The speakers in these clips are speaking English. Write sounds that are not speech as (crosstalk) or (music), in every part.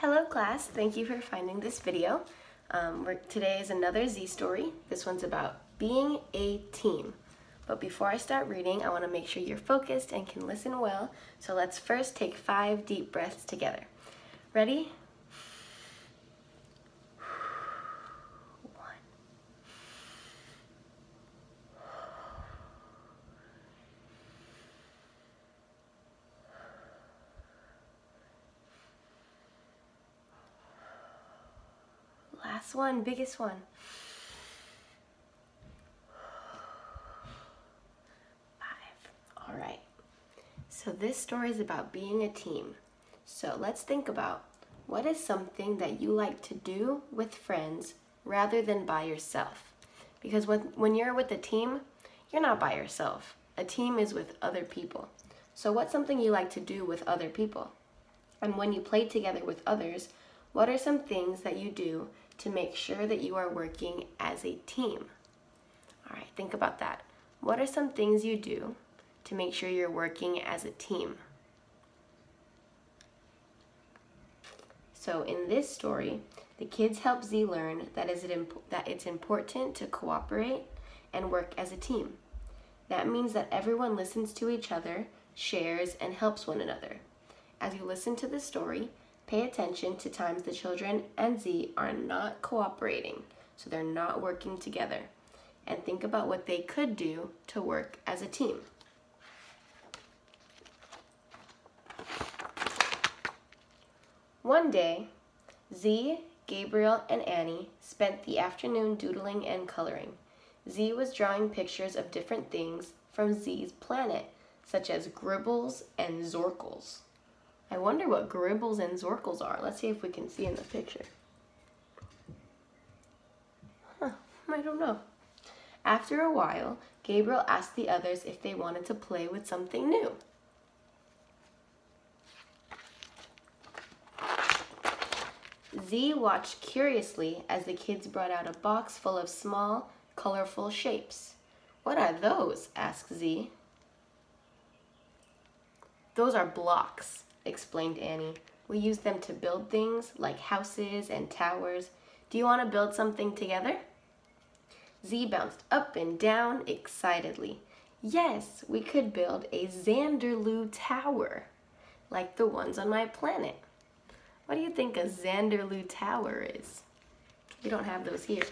Hello class, thank you for finding this video. Um, today is another Z story. This one's about being a team. But before I start reading, I want to make sure you're focused and can listen well. So let's first take five deep breaths together. Ready? Last one, biggest one. Five. All right. So this story is about being a team. So let's think about what is something that you like to do with friends rather than by yourself? Because when, when you're with a team, you're not by yourself. A team is with other people. So what's something you like to do with other people? And when you play together with others, what are some things that you do to make sure that you are working as a team. All right, think about that. What are some things you do to make sure you're working as a team? So in this story, the kids help Z learn that, is it that it's important to cooperate and work as a team. That means that everyone listens to each other, shares, and helps one another. As you listen to the story, Pay attention to times the children and Z are not cooperating, so they're not working together. And think about what they could do to work as a team. One day, Z, Gabriel, and Annie spent the afternoon doodling and coloring. Z was drawing pictures of different things from Z's planet, such as gribbles and zorkles. I wonder what gribbles and zorkles are. Let's see if we can see in the picture. Huh, I don't know. After a while, Gabriel asked the others if they wanted to play with something new. Z watched curiously as the kids brought out a box full of small, colorful shapes. What are those? asked Z. Those are blocks, explained Annie. We use them to build things like houses and towers. Do you want to build something together? Z bounced up and down excitedly. Yes, we could build a Xanderloo Tower, like the ones on my planet. What do you think a Xanderloo Tower is? We don't have those here.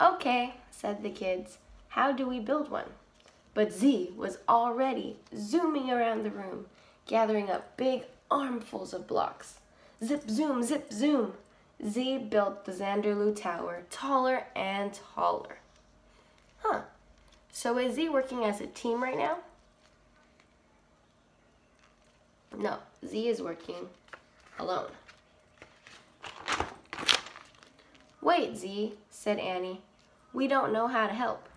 Okay, said the kids. How do we build one? But Z was already zooming around the room, gathering up big armfuls of blocks. Zip, zoom, zip, zoom. Z built the Xanderloo Tower taller and taller. Huh. So is Z working as a team right now? No, Z is working alone. Wait, Z, said Annie. We don't know how to help.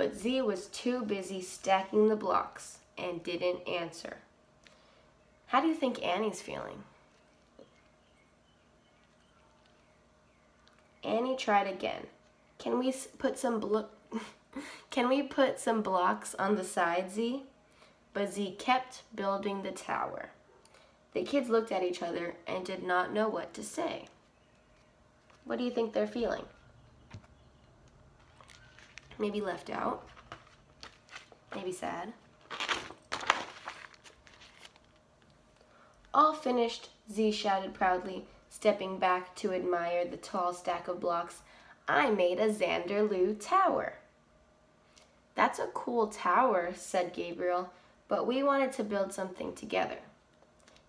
But Z was too busy stacking the blocks and didn't answer. How do you think Annie's feeling? Annie tried again. Can we put some (laughs) Can we put some blocks on the side, Z? But Z kept building the tower. The kids looked at each other and did not know what to say. What do you think they're feeling? Maybe left out, maybe sad. All finished, Z shouted proudly, stepping back to admire the tall stack of blocks. I made a Xanderloo tower. That's a cool tower, said Gabriel, but we wanted to build something together.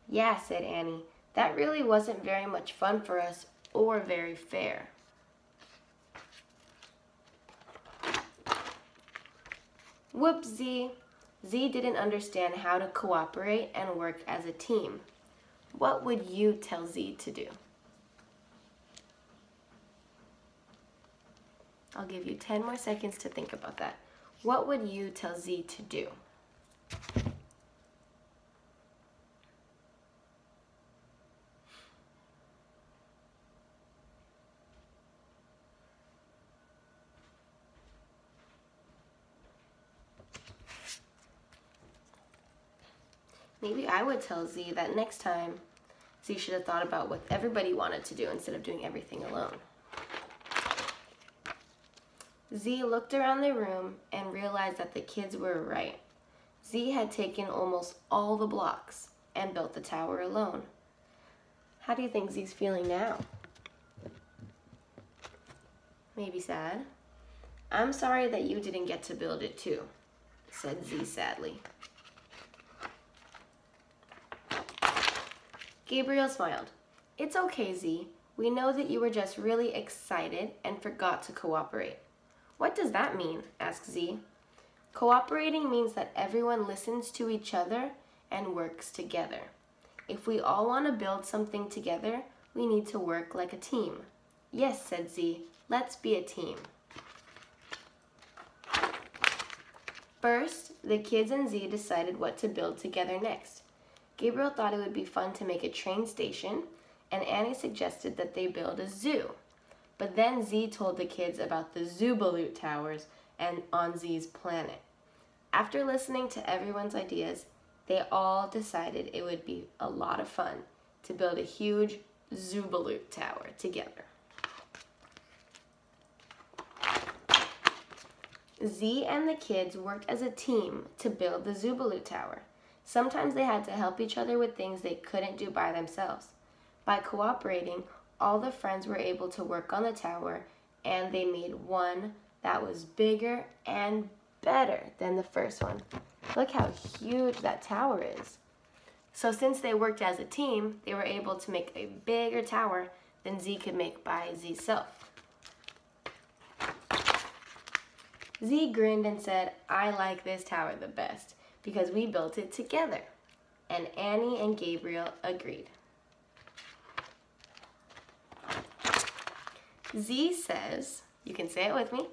Yeah, said Annie, that really wasn't very much fun for us or very fair. Whoops, Z. Z didn't understand how to cooperate and work as a team. What would you tell Z to do? I'll give you 10 more seconds to think about that. What would you tell Z to do? Maybe I would tell Z that next time Z should have thought about what everybody wanted to do instead of doing everything alone. Z looked around the room and realized that the kids were right. Z had taken almost all the blocks and built the tower alone. How do you think Z's feeling now? Maybe sad. I'm sorry that you didn't get to build it too, said Z sadly. Gabriel smiled. It's okay, Z. We know that you were just really excited and forgot to cooperate. What does that mean? asked Z. Cooperating means that everyone listens to each other and works together. If we all want to build something together, we need to work like a team. Yes, said Z. Let's be a team. First, the kids and Z decided what to build together next. Gabriel thought it would be fun to make a train station, and Annie suggested that they build a zoo. But then Z told the kids about the Zoobaloot towers and on Z's planet. After listening to everyone's ideas, they all decided it would be a lot of fun to build a huge Zoobaloot tower together. Z and the kids worked as a team to build the Zoobaloot tower. Sometimes they had to help each other with things they couldn't do by themselves. By cooperating, all the friends were able to work on the tower and they made one that was bigger and better than the first one. Look how huge that tower is. So since they worked as a team, they were able to make a bigger tower than Z could make by Z's self. Z grinned and said, I like this tower the best because we built it together. And Annie and Gabriel agreed. Z says, you can say it with me,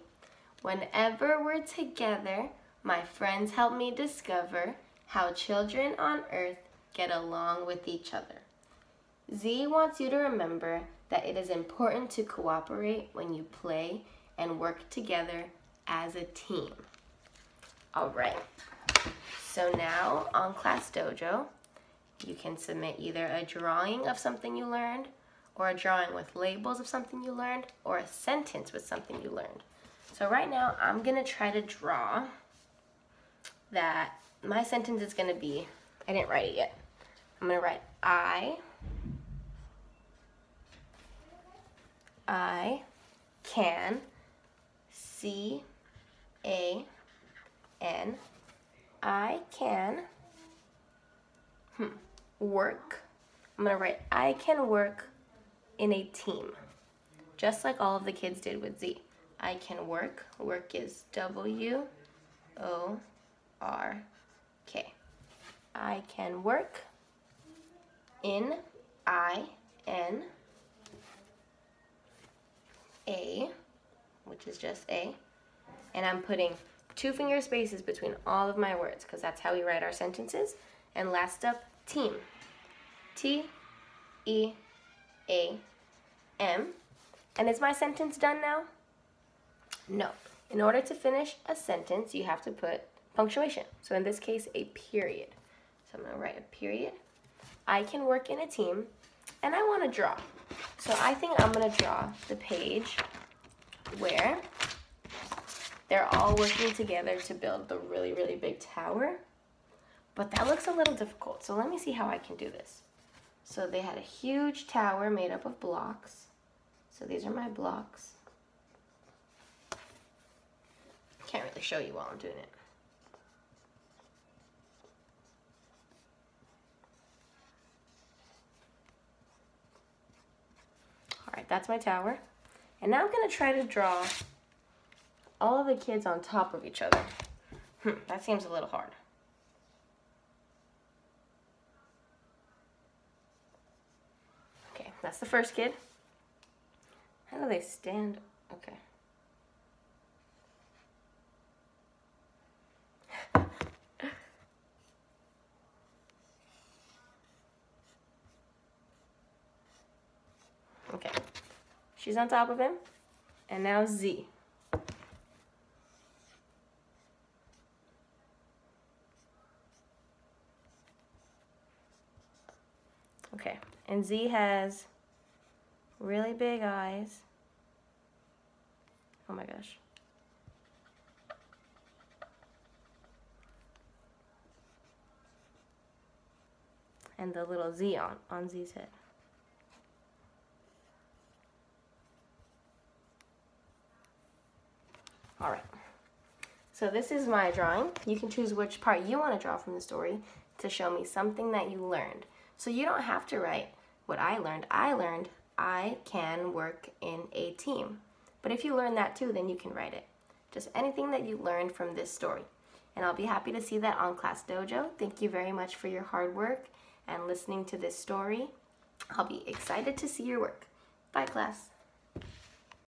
whenever we're together, my friends help me discover how children on earth get along with each other. Z wants you to remember that it is important to cooperate when you play and work together as a team. All right, so now on Class Dojo, you can submit either a drawing of something you learned, or a drawing with labels of something you learned, or a sentence with something you learned. So right now, I'm gonna try to draw that my sentence is gonna be, I didn't write it yet. I'm gonna write I, I can see a N. I can hmm, work. I'm going to write I can work in a team. Just like all of the kids did with Z. I can work. Work is W O R K. I can work in I N A, which is just A, and I'm putting two finger spaces between all of my words because that's how we write our sentences. And last up, team. T E A M. And is my sentence done now? No. In order to finish a sentence, you have to put punctuation. So in this case, a period. So I'm going to write a period. I can work in a team, and I want to draw. So I think I'm going to draw the page where they're all working together to build the really, really big tower. But that looks a little difficult. So let me see how I can do this. So they had a huge tower made up of blocks. So these are my blocks. I can't really show you while I'm doing it. All right, that's my tower. And now I'm gonna try to draw all of the kids on top of each other. Hmm, that seems a little hard. Okay, that's the first kid. How do they stand? Okay. (laughs) okay. She's on top of him. And now Z. Okay, and Z has really big eyes. Oh my gosh. And the little Z on, on Z's head. All right. So this is my drawing. You can choose which part you want to draw from the story to show me something that you learned. So you don't have to write what I learned. I learned I can work in a team. But if you learn that too, then you can write it. Just anything that you learned from this story. And I'll be happy to see that on Class Dojo. Thank you very much for your hard work and listening to this story. I'll be excited to see your work. Bye, class.